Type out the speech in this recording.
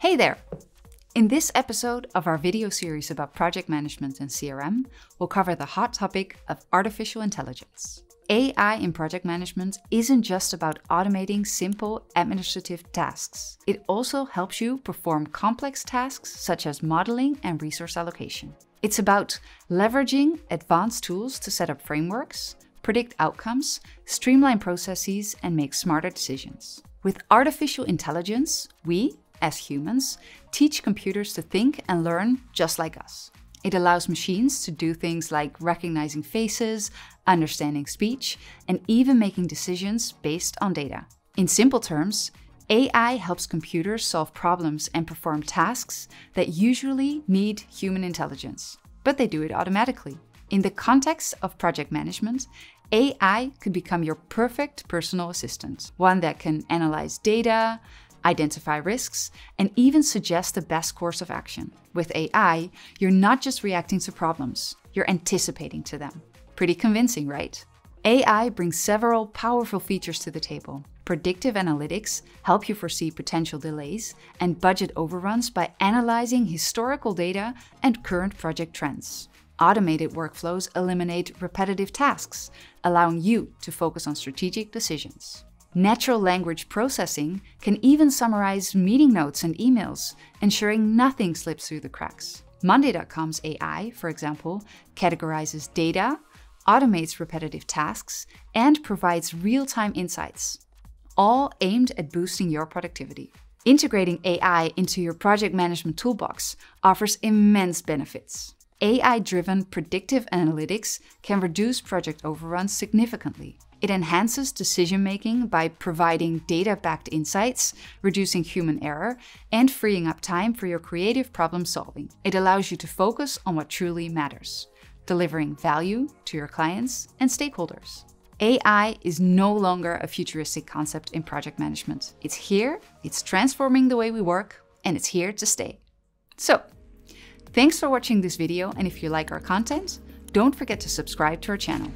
Hey there! In this episode of our video series about project management and CRM, we'll cover the hot topic of artificial intelligence. AI in project management isn't just about automating simple administrative tasks. It also helps you perform complex tasks such as modeling and resource allocation. It's about leveraging advanced tools to set up frameworks, predict outcomes, streamline processes, and make smarter decisions. With artificial intelligence, we, as humans, teach computers to think and learn just like us. It allows machines to do things like recognizing faces, understanding speech, and even making decisions based on data. In simple terms, AI helps computers solve problems and perform tasks that usually need human intelligence, but they do it automatically. In the context of project management, AI could become your perfect personal assistant, one that can analyze data, identify risks, and even suggest the best course of action. With AI, you're not just reacting to problems, you're anticipating to them. Pretty convincing, right? AI brings several powerful features to the table. Predictive analytics help you foresee potential delays and budget overruns by analyzing historical data and current project trends. Automated workflows eliminate repetitive tasks, allowing you to focus on strategic decisions. Natural language processing can even summarize meeting notes and emails, ensuring nothing slips through the cracks. Monday.com's AI, for example, categorizes data, automates repetitive tasks, and provides real time insights, all aimed at boosting your productivity. Integrating AI into your project management toolbox offers immense benefits. AI driven predictive analytics can reduce project overruns significantly. It enhances decision making by providing data backed insights, reducing human error, and freeing up time for your creative problem solving. It allows you to focus on what truly matters, delivering value to your clients and stakeholders. AI is no longer a futuristic concept in project management. It's here, it's transforming the way we work, and it's here to stay. So, thanks for watching this video, and if you like our content, don't forget to subscribe to our channel.